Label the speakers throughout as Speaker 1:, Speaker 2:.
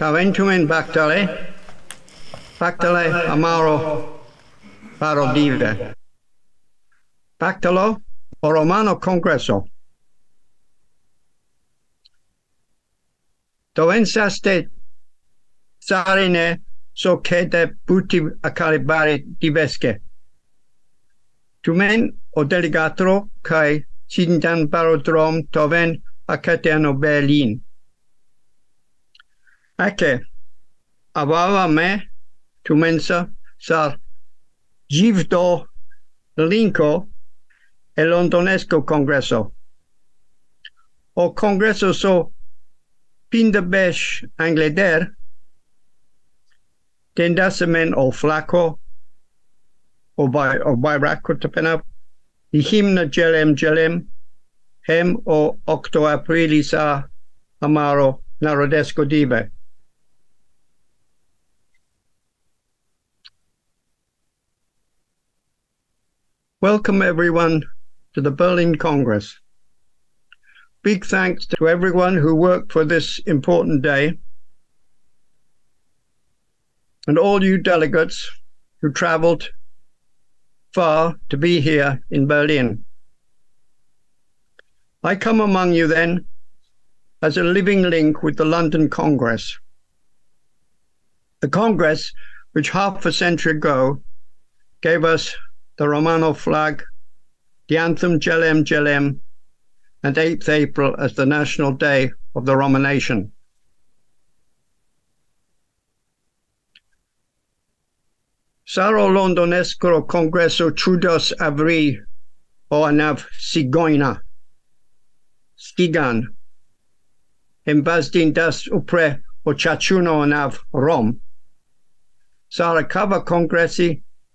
Speaker 1: Taventumen Bactale, Bactale amaro parodive. Bactalo o Romano Congresso. Doensaste sarine so societe puti acaribari divesce. Tumen o delegatro cae sindan parodrom toven acateno Berlin. Ake, avava me, tumensa, sar givdo linko e londonesco congresso. O congresso so pindabesh angleder, tendasemen o flaco, o by o by rakotapena, i himna gelem gelem, hem o octo aprilis a amaro narodesco dive. Welcome everyone to the Berlin Congress. Big thanks to everyone who worked for this important day and all you delegates who traveled far to be here in Berlin. I come among you then as a living link with the London Congress. The Congress, which half a century ago gave us the Romano flag, the anthem Jelem Jelem, and 8th April as the National Day of the Roma nation. Saro Londonesco Congresso Trudos Avri o Anav Sigoina, Stigan, Embazdin das Upre o Chachuno Anav Rom, Sara Kava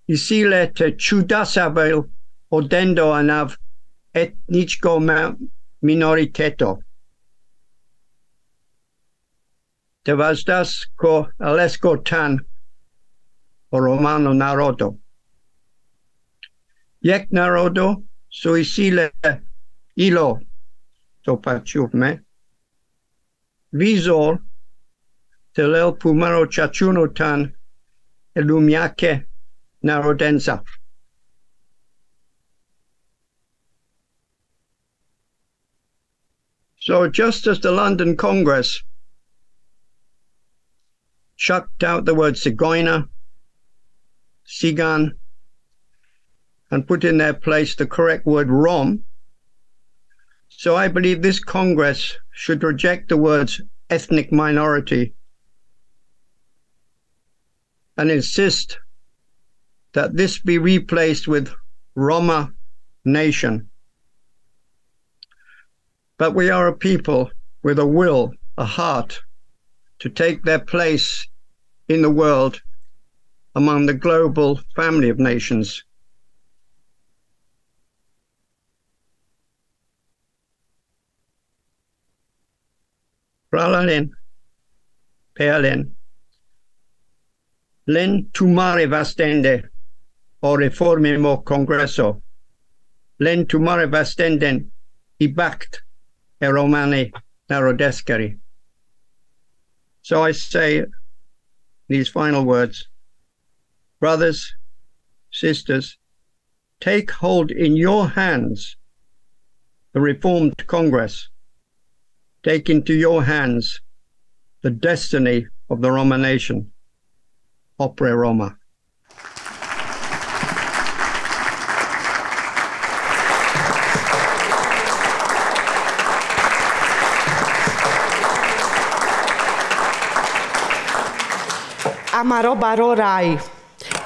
Speaker 1: i sile te ciudasabel odendo anav etnico minoriteto. Te vasdas co alesco tan romano narodo. Jek narodo sui sile ilo to paciume, visor telel pumaro chachuno tan elumiake Narodenza. So just as the London Congress chucked out the word Zigeuner, Sigan, and put in their place the correct word Rom, so I believe this Congress should reject the words ethnic minority and insist that this be replaced with Roma nation. But we are a people with a will, a heart to take their place in the world among the global family of nations. Pralalin, Pealin, Len tumare vastende, o reformimo congresso, len tumare vastenden ibact e romani narodescari. So I say these final words, brothers, sisters, take hold in your hands the Reformed Congress. Take into your hands the destiny of the Roma nation. Opera Roma.
Speaker 2: Amaro Barorai,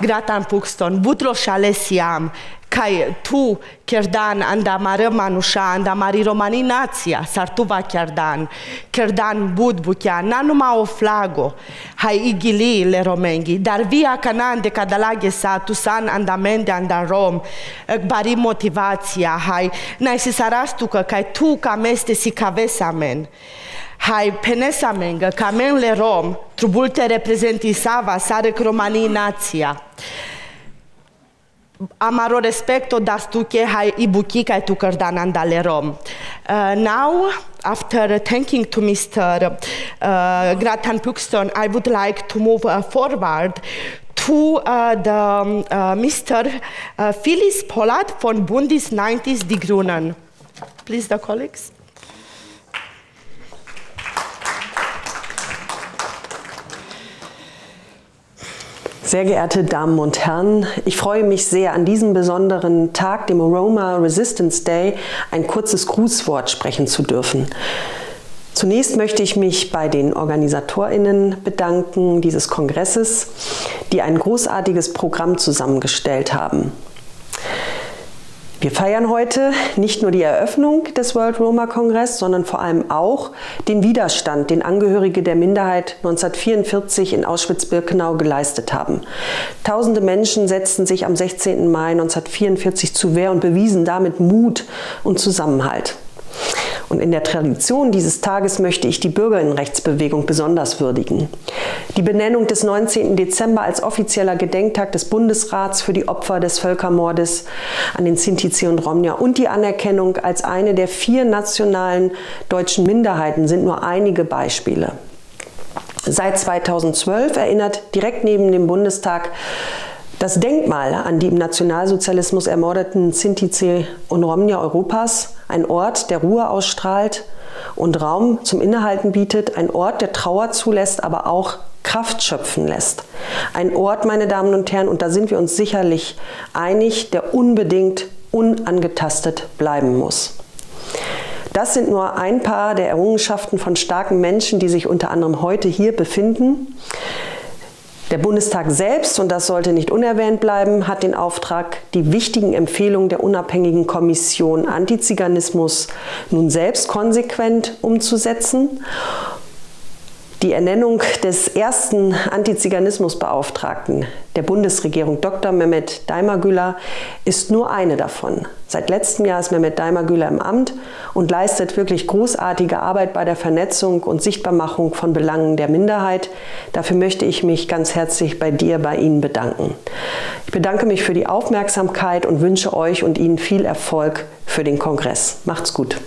Speaker 2: Gratan Puxton, Butros Șalesiam, kai tu kerdan Andamare manusha, andamari romani nacija, sartuva kerdan, kerdan bud bukja, nanuma o flago, hai igili le romengi, dar via kanande kadalage sa, tu san anda mende anda rom, bari motivacija, haj, naj si sarastuka, kaj tu kameste si kavesamen, haj penesamen, kamen le rom, trubulte reprezenti sava sare cromani nația amaro respecto das tu che hai ibuki kai tu cardan andale rom uh, now after thanking to Mr. Uh, Gratan Puxton, I would like to move uh, forward to uh, the um, uh, Mr. Uh, Phyllis Pollard von Bundes 90s Die Grünen. Please, the colleagues.
Speaker 3: Sehr geehrte Damen und Herren, ich freue mich sehr, an diesem besonderen Tag, dem Aroma Resistance Day, ein kurzes Grußwort sprechen zu dürfen. Zunächst möchte ich mich bei den Organisatorinnen bedanken dieses Kongresses, die ein großartiges Programm zusammengestellt haben. Wir feiern heute nicht nur die Eröffnung des World Roma Kongress, sondern vor allem auch den Widerstand, den Angehörige der Minderheit 1944 in Auschwitz-Birkenau geleistet haben. Tausende Menschen setzten sich am 16. Mai 1944 zu Wehr und bewiesen damit Mut und Zusammenhalt. Und in der Tradition dieses Tages möchte ich die Bürgerinnenrechtsbewegung besonders würdigen. Die Benennung des 19. Dezember als offizieller Gedenktag des Bundesrats für die Opfer des Völkermordes an den Sinti und Romja und die Anerkennung als eine der vier nationalen deutschen Minderheiten sind nur einige Beispiele. Seit 2012 erinnert direkt neben dem Bundestag das Denkmal an die im Nationalsozialismus ermordeten Sinti und Romnia Europas ein Ort, der Ruhe ausstrahlt und Raum zum Innehalten bietet, ein Ort, der Trauer zulässt, aber auch Kraft schöpfen lässt. Ein Ort, meine Damen und Herren, und da sind wir uns sicherlich einig, der unbedingt unangetastet bleiben muss. Das sind nur ein paar der Errungenschaften von starken Menschen, die sich unter anderem heute hier befinden. Der Bundestag selbst, und das sollte nicht unerwähnt bleiben, hat den Auftrag, die wichtigen Empfehlungen der unabhängigen Kommission Antiziganismus nun selbst konsequent umzusetzen. Die Ernennung des ersten Antiziganismusbeauftragten der Bundesregierung, Dr. Mehmet Daimagüler, ist nur eine davon. Seit letztem Jahr ist Mehmet Daimagüler im Amt und leistet wirklich großartige Arbeit bei der Vernetzung und Sichtbarmachung von Belangen der Minderheit. Dafür möchte ich mich ganz herzlich bei dir, bei Ihnen bedanken. Ich bedanke mich für die Aufmerksamkeit und wünsche euch und Ihnen viel Erfolg für den Kongress. Macht's gut.